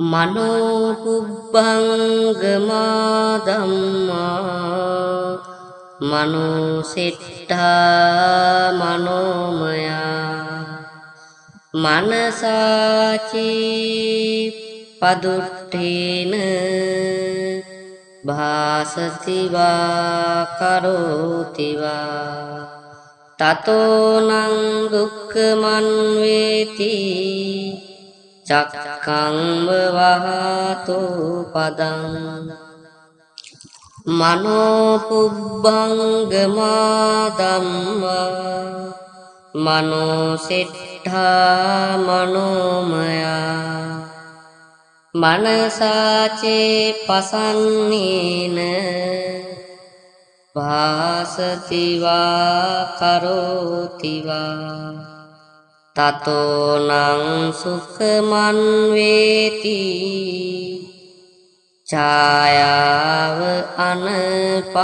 මනෝපුබ්බංගමා ධම්මා මනෝසෙට්ඨා මනෝමයා මනසාචී පදුට්ඨේන භාසතිවා කරෝතිවා තතෝනං දුක්ඛමන් වේති චක්කං වහතු පදං මනෝ පුබ්බංගමා ධම්මා මනෝ සෙට්ඨා මනෝමයා මනසාචේ පසන්නේන වාසතිවා කරෝතිවා තතෝනං සුඛමන් වේති। ඡායාව අනපායිනි।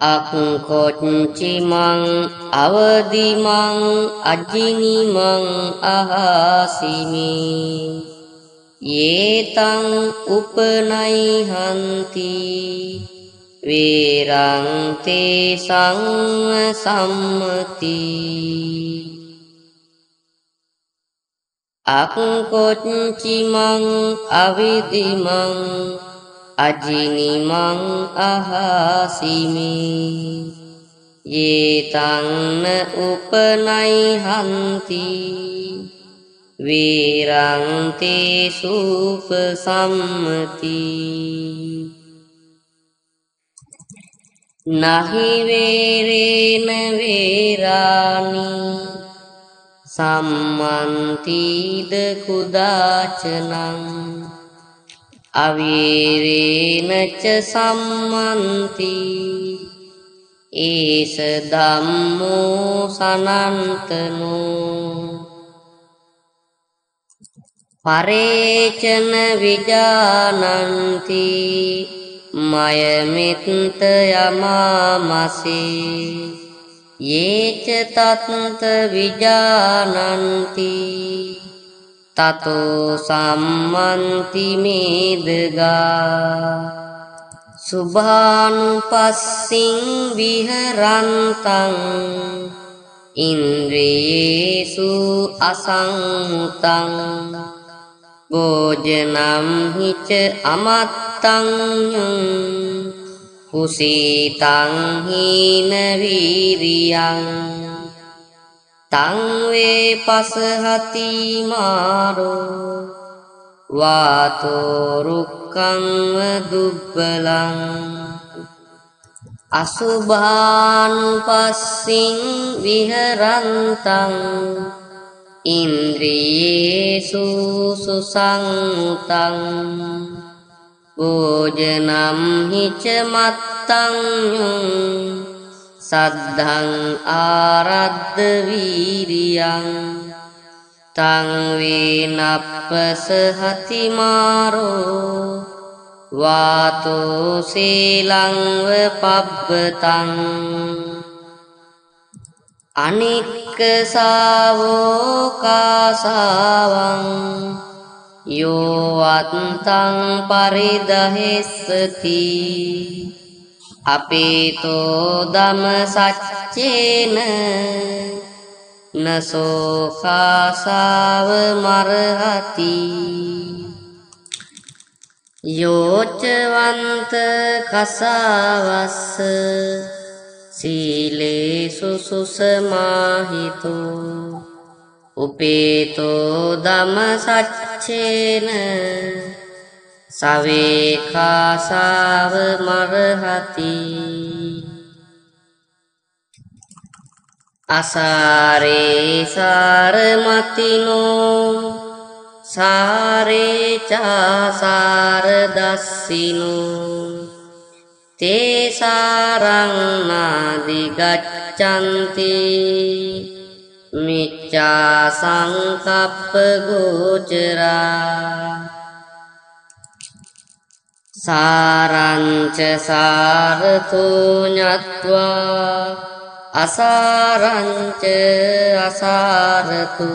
අකුකොච්චි මං අවදි මං අජිනි මං අහසිමි। යේතං උපනයිහන්ති වේරංතේ සං සම්මති. අක්කොච්චිමං අවිදිමං අජිනිමං අහසිමි. ඒතන්න උපනයිහන්ති වේරංතේ සූප සම්මති. නහිවේරේන වේරානි සම්මන්තීද කුදාචනං අවීරේනච සම්මන්ති ඒස ධම්මෝ සනන්තනෝ පරේචන විජානන්ති මයමිත්ත යමාමසේ. යේච තත්ත විජානන්ති. තතෝ සම්මන්ති මේදගා. සුභානුපස්සින් විහරන්තං. ඉන්ද්‍රියේසු අසංමුතං භෝජනම් හිච අමත්තං කුසීතං හීන වීරියං තං වේ පසහති මාරෝ වාතෝ රුක්කං දුබ්බලං අසුභානුපස්සින් විහරන්තං ඉන්ද්‍රියේසු සුසංතං භෝජනම් හිච මත්තං සද්ධං ආරද්ද වීරියං තං වේනප්පස හතිමාරෝ වාතෝ සීලංව පබ්බතං අනික්කසාවෝකාසාවං යෝවත්තං පරිදහෙස්සති අපේතෝ දම සච්චේන නසෝකාසාව මරහති යෝචවන්ත කසාවස්ස සීලේසු සුසමාහිතු උපේතෝ දම සච්චේන සවේකාසාව මරහති අසාරේ සාරමතිනෝ සාරේචාසාර දස්සිනෝ තේසාරංනාදිගච්චන්ති මිච්චා සංකප්ප ගෝචරා සාරංච සාරතෝ ඤත්වා අසාරංච අසාරතු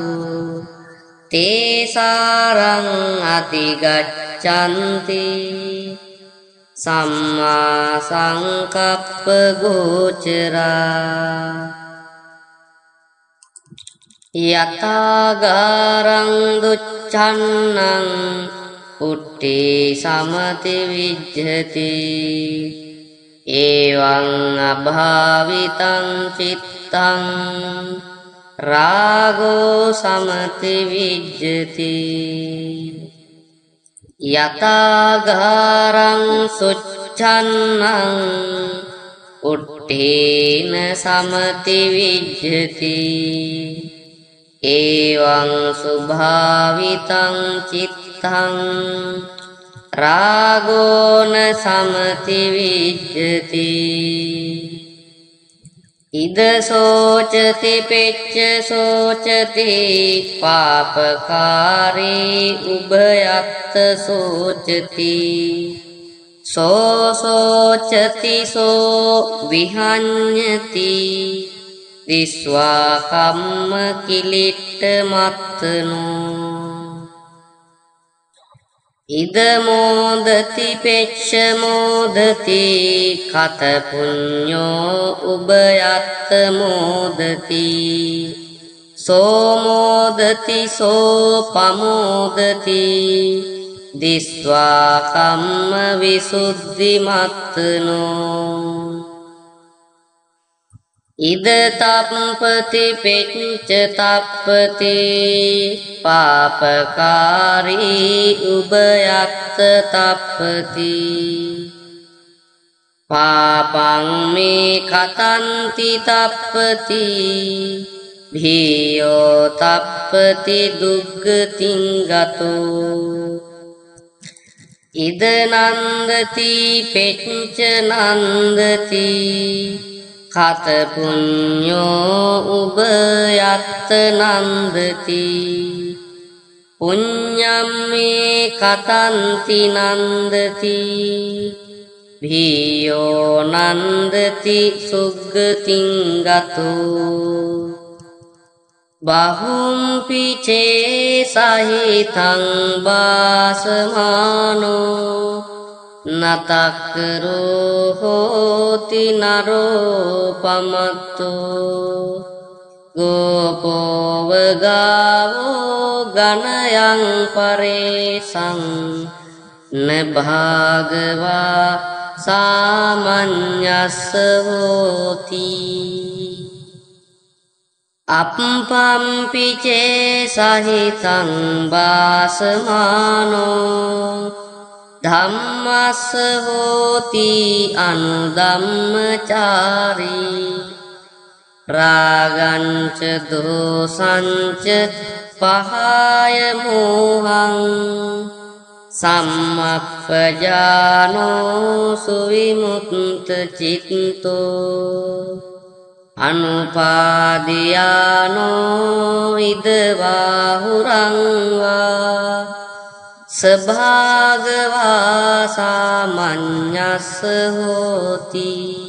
තේසාරං අතිගච්ඡanti සම්මා සංකප්ප ගෝචරා යතාගාරං දුච්ඡන්නං උට්ටේ සමති විජ්ජති ඒවං අභාවිතං චිත්තං රාගෝ සමති විජ්ජති යතාගාරං සුච්ඡන්නං උට්ඨේන සමති විජ්ජති ඒවං සුභාවිතං චිත්තං රාගෝන සමති විජ්ජති ඉද සෝචති පෙච්ච සෝචති පාපකාරී උභයත්ත සෝචති. සෝසෝචති සෝ විහඤ්ඤති. දිස්වා කම්ම කිලිට්ට මත්තනෝ. ඉද මෝදති පෙච්ච මෝදති කත පුඤ්ඤෝ උබයත්ත මෝදති සෝමෝදති සෝ පමෝදති දිස්වා කම්ම විසුද්ධිමත්නෝ ඉද තප්පති පෙච්ච තප්පති පාපකාරී උභයත්ත තප්පති පාපං මේ කතන්ති තප්පති භීයෝ තප්පති දුග්ගතින් ගතෝ ඉද නන්දති පෙච්ච නන්දති කත පුඤ්ඤෝ උබයත්ත නන්දති පුඤ්ඤම් මේ කතන්ති නන්දති. භීයෝ නන්දති සුග්ගතින් ගතෝ බහුම්පි චේ සහිතං වාසමානෝ නතක්කරෝ හෝති නරෝ පමත්තෝ ගෝපෝව ගාවෝ ගණයං පරේසං නභාගවා සාමඤ්ඤස්ස හෝති අප්පම්පිචේ සහිතං වාසමානෝ ධම්මස්ස හෝති අනුධම්මචාරී රාගංච දෝසංච පහාය මෝහං සම්මප්පජානෝ සුවිමුත්ත චිත්තෝ අනුපාදියානෝ ඉදවාහුරංවා සභාගවා සාමඤ්ඤස්ස හෝති।